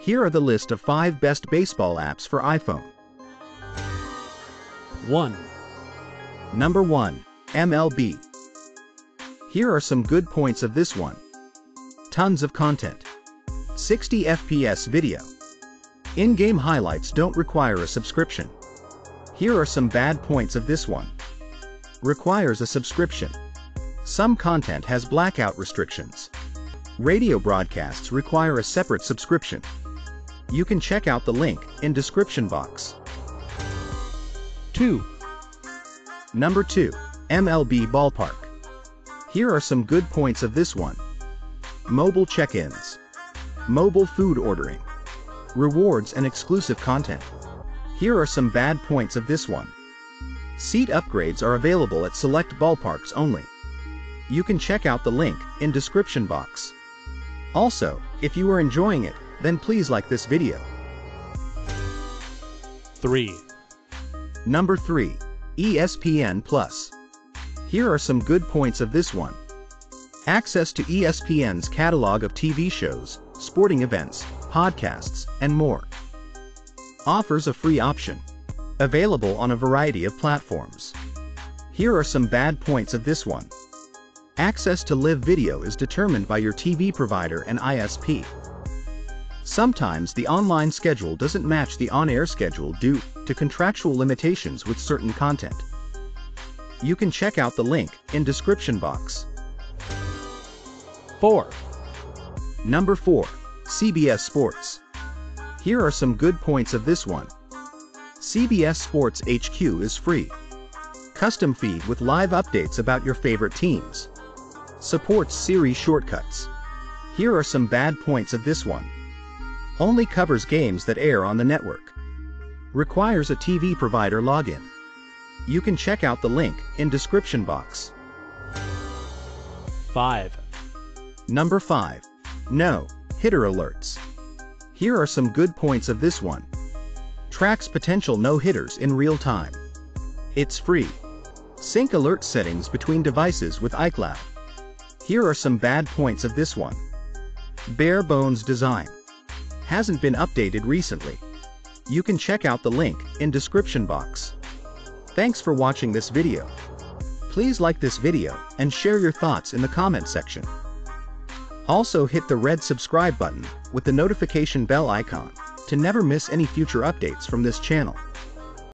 Here are the list of 5 best baseball apps for iPhone. 1. Number 1. MLB. Here are some good points of this one. Tons of content. 60 FPS video. In-game highlights don't require a subscription. Here are some bad points of this one. Requires a subscription. Some content has blackout restrictions. Radio broadcasts require a separate subscription. You can check out the link in description box. 2. Number 2. MLB Ballpark. Here are some good points of this one. Mobile check-ins. Mobile food ordering. Rewards and exclusive content. Here are some bad points of this one. Seat upgrades are available at select ballparks only. You can check out the link in description box. Also, if you are enjoying it, then please like this video. 3. Number 3. ESPN Plus. Here are some good points of this one. Access to ESPN's catalog of TV shows, sporting events, podcasts, and more. Offers a free option. Available on a variety of platforms. Here are some bad points of this one. Access to live video is determined by your TV provider and ISP. Sometimes the online schedule doesn't match the on-air schedule due to contractual limitations with certain content. You can check out the link in description box. 4. Number 4. CBS Sports. Here are some good points of this one. CBS Sports HQ is free. Custom feed with live updates about your favorite teams. Supports Siri shortcuts. Here are some bad points of this one. Only covers games that air on the network. Requires a TV provider login. You can check out the link in description box. 5. Number 5. No, hitter alerts. Here are some good points of this one. Tracks potential no-hitters in real time. It's free. Sync alert settings between devices with iCloud. Here are some bad points of this one. Bare bones design. Hasn't been updated recently. You can check out the link in description box. Thanks for watching this video. Please like this video and share your thoughts in the comment section. Also hit the red subscribe button with the notification bell icon to never miss any future updates from this channel.